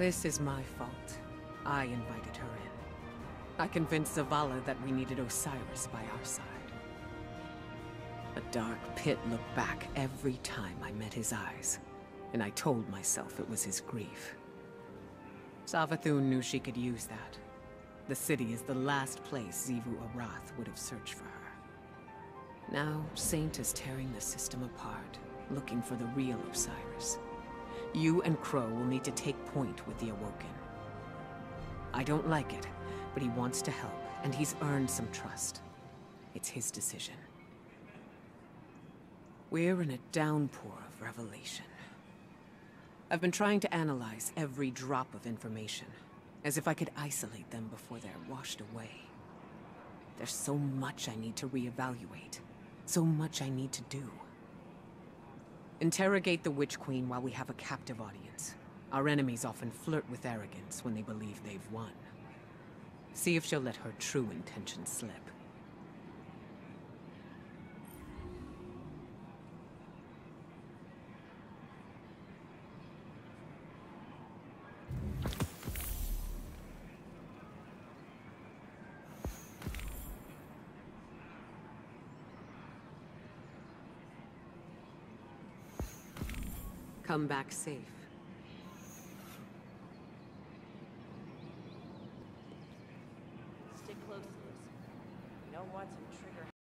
This is my fault. I invited her in. I convinced Zavala that we needed Osiris by our side. A dark pit looked back every time I met his eyes, and I told myself it was his grief. Savathun knew she could use that. The city is the last place Xivu Arath would have searched for her. Now, Saint is tearing the system apart, looking for the real Osiris. You and Crow will need to take point with the Awoken. I don't like it, but he wants to help, and he's earned some trust. It's his decision. We're in a downpour of revelation. I've been trying to analyze every drop of information, as if I could isolate them before they're washed away. There's so much I need to reevaluate. So much I need to do. Interrogate the Witch Queen while we have a captive audience. Our enemies often flirt with arrogance when they believe they've won. See if she'll let her true intentions slip. Come back safe. Stick close, Liz. You know what's in trigger.